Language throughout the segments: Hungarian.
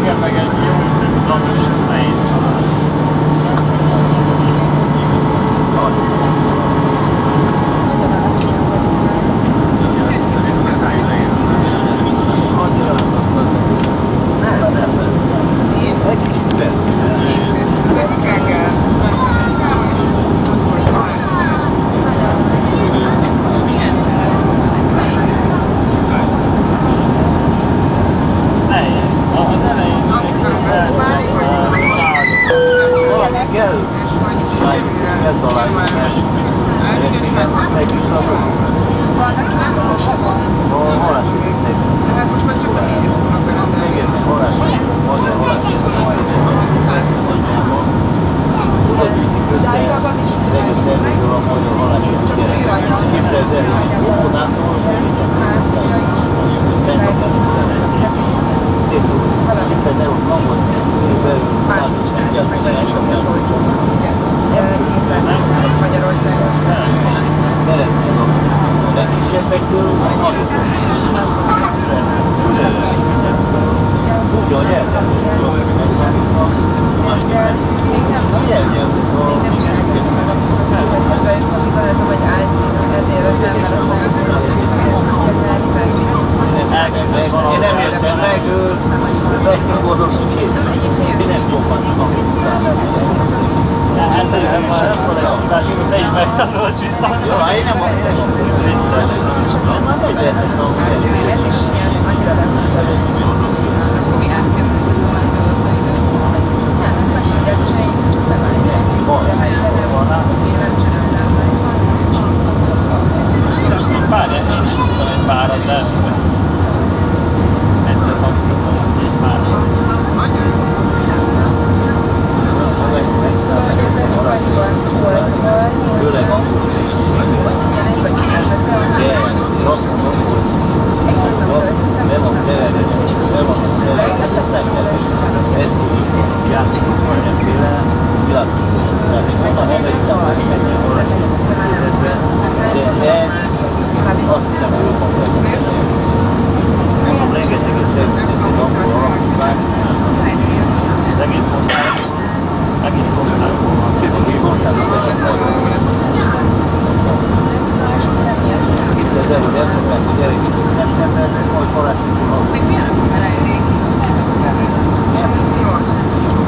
Igen, meg egy Kell találni meg. Egy visszaadom. Hol esik? Most már csak a négyes hónap rendelni. Igen, hol esik? Hol esik? Tudod, gyűjtik össze, legjobb szervező a magyar halási gyerek. Képzeld el, hogy Óvodától visszatérsz. Fenntartás után szép. Szép. Képzeld el, hogy kamon körülbelül 150 gyermekesen Magyarországon. Szeretsz a legkisebbektől a nagyobbak. Úgy, ahogy Én nem érzem meg, ő megnyugodom és kész. Én nem fogom azt Hát nem már akkor lesz tudás, te is megtanulod vissza. Jó, hát én nem akarom viccelni. Ez is ilyen annyira lesz. És akkor mi átjövünk Nem, ezt meg tudják csinálni, csak bevágják. De hát de nem, én nem csinálnám meg. Várjál, én is tudtam egy párat, de egyszer megtudtam egy párat. Főleg angol De én azt mondom, hogy az be van szerelmes, be van szerelmes, ezt nem kell esni. Ez úgy játszik, mindenféle világszínű. Tehát én mondtam, Amerikában is egy ilyen óriási helyzetben, de ez azt hiszem, hogy jobban kell Mondom, rengeteget segített egy angol alapítvány, Az egész ország, egész országban van. egész országban, de csak Képzeld el, hogy ezt szokták a gyerekek szeptemberben, és majd karácsonykor az. Még milyen elég? Nyolc.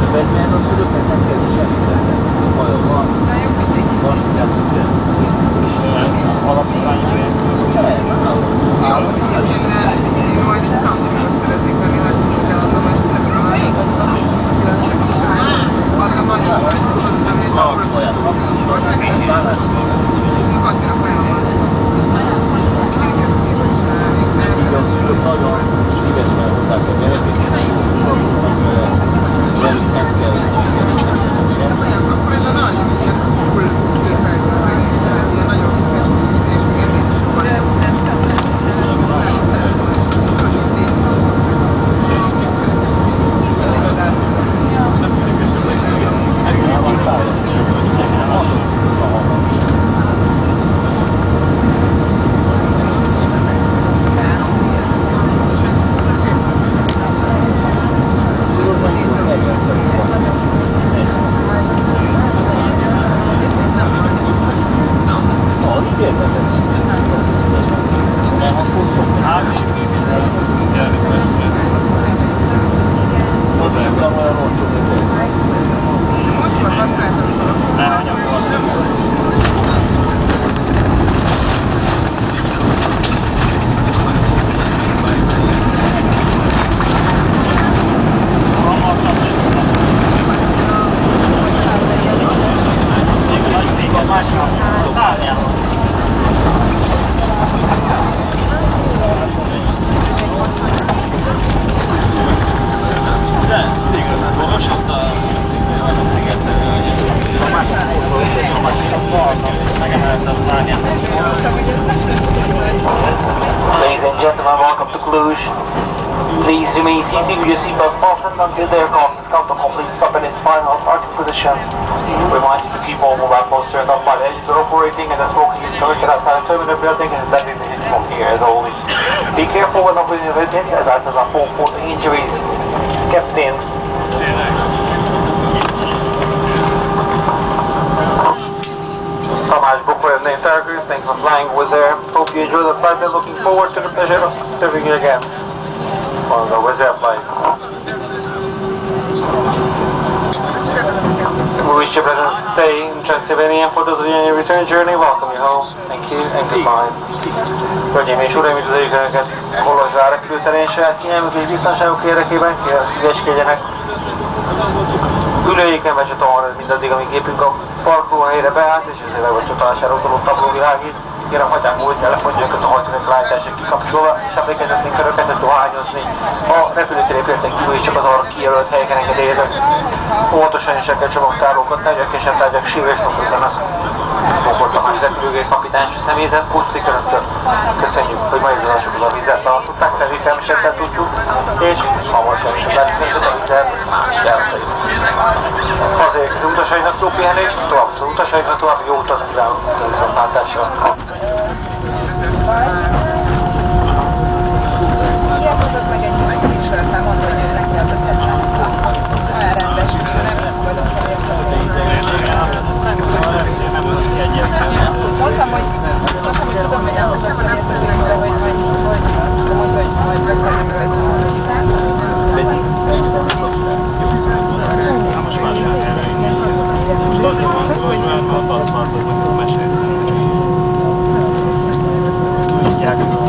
De persze ez a szülőknek nem kell semmit tenni. Bajok van, van, játszunk el. És ez alapítványi pénzből. Én majd egy Samsungot szeretnék venni, ha ezt viszik el adom egyszer. Az a nagy nagy, tudod, az ami egy Na, saját Az neked egy szállás. Gentlemen, welcome to Cluj. Please remain seated with your seatbelts fastened until the aircraft is come to stop in its final parking position. Remind you to keep all mobile phones turned off while engines are operating and the smoking is permitted outside the terminal building and designated from here as always. Be careful when operating the engines as items are full for injuries. Captain, Bukoyev name Target, thanks for flying with there. Hope you enjoy the flight and looking forward to the pleasure of serving you again on the Wizz Air flight. We wish you a pleasant stay in Transylvania for those of you on your return journey. Welcome you home. Thank you and goodbye. Hölgyeim és uraim, üdvözöljük Önöket Kolozsvár repülőterén saját kényelmük és biztonságuk érdekében. Kérem, szíveskedjenek ülőjéken becsatornázni mindaddig, amíg gépünk a parkolóhelyre beállt, és ezért meg becsatornására utaló tabló világít. Kérem, hagyják múlt telefonjukat a hajtónak lájtások kikapcsolva, és emlékezzetnénk köröket dohányozni. A repülőtér épületek kívül is csak az arra kijelölt helyeken engedélyezett. Óvatosan is kell csomagtárlókat, tárgyak és tárgyak sírves mutatjanak. Fogott Tamás repülőgép kapitány személyzet, pusztik önöktől. Köszönjük, hogy mai a vizet tartották, termékelmesettel tudjuk, és hamarosan is lehet a vizet, jelentős. Azért az utasainak jó pihenést, tovább az utasaiknak tovább jó utat kívánok a viszontlátásra. Hiányzott meg egy ilyen műsort, már mondta, hogy ő neki az a kedvenc. Olyan rendes, nem fogadom Mondtam, hogy mondtam, hogy tudom, hogy nem tudok felérteni, de hogy majd így, hogy mondta, hogy majd beszélünk rajta. Most azért van szó, hogy már a tartalmat mesélni. Tudják, hogy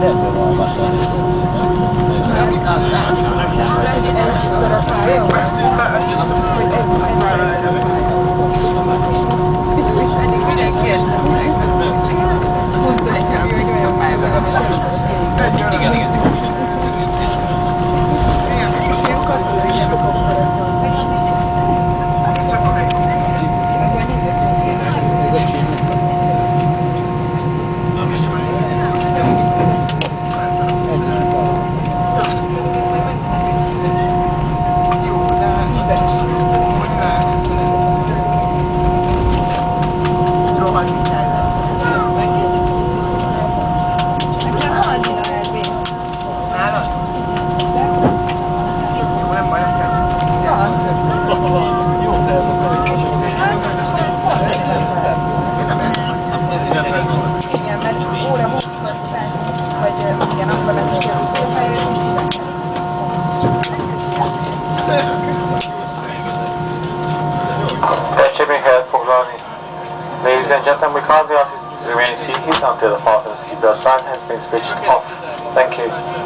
Rendben van, vasárnap. Igen, Foglalni. Ladies and gentlemen, we kindly ask you to remain seated until the fasten seatbelt sign has been switched off. Thank you.